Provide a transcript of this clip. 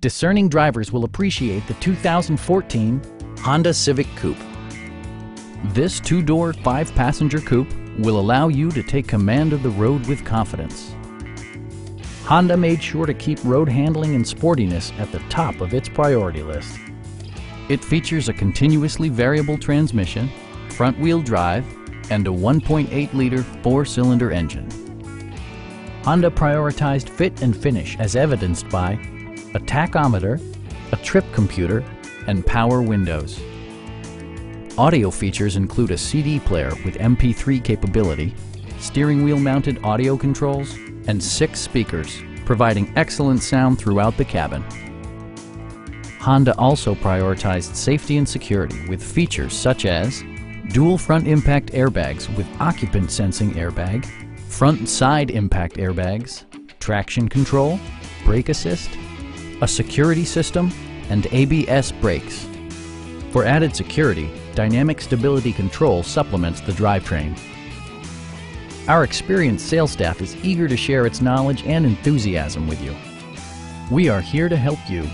discerning drivers will appreciate the 2014 Honda Civic Coupe. This two-door, five-passenger coupe will allow you to take command of the road with confidence. Honda made sure to keep road handling and sportiness at the top of its priority list. It features a continuously variable transmission, front-wheel drive, and a 1.8-liter four-cylinder engine. Honda prioritized fit and finish as evidenced by a tachometer, a trip computer, and power windows. Audio features include a CD player with MP3 capability, steering wheel mounted audio controls, and six speakers, providing excellent sound throughout the cabin. Honda also prioritized safety and security with features such as dual front impact airbags with occupant sensing airbag, front and side impact airbags, traction control, brake assist, a security system, and ABS brakes. For added security, Dynamic Stability Control supplements the drivetrain. Our experienced sales staff is eager to share its knowledge and enthusiasm with you. We are here to help you